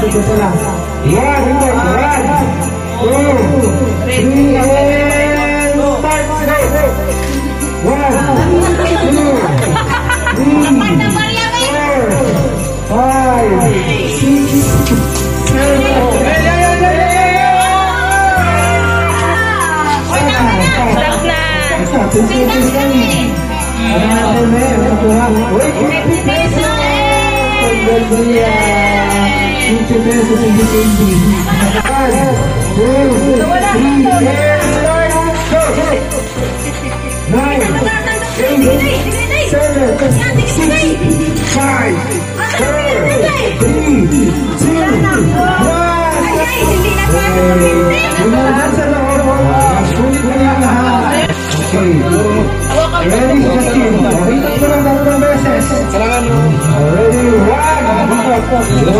thì chúng tôi làm ra đứng dậy ra two three and five go one two three four five six seven Hãy subscribe cho kênh Ghiền Mì Gõ Để không bỏ lỡ những video hấp dẫn na. Okay. Ready, Justin? Dito ko lang tatlong beses. Kailangan mo. Ready, one, one,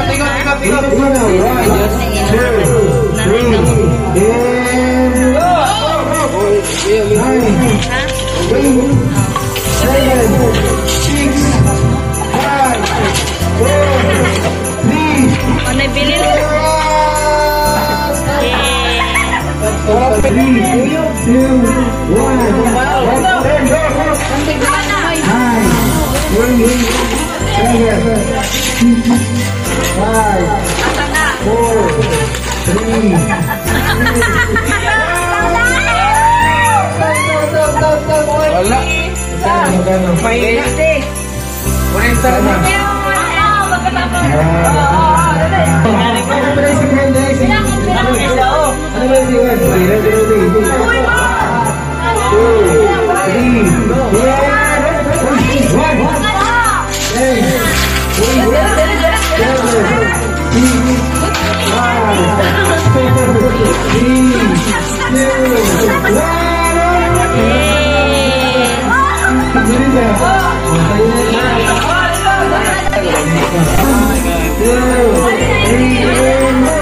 Three, two, one, one, one, one, one, one, one, one, one, one, one, one, one, one, one, one, one, Wala. magkano? Mahina. Kurenta na. Ano ba yung day? Ano ba yung second? Two, three, four.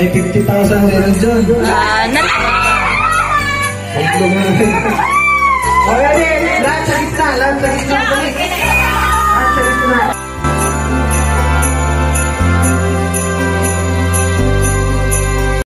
May 50,000 meron dyan. Ah, na. Okay, 我要这。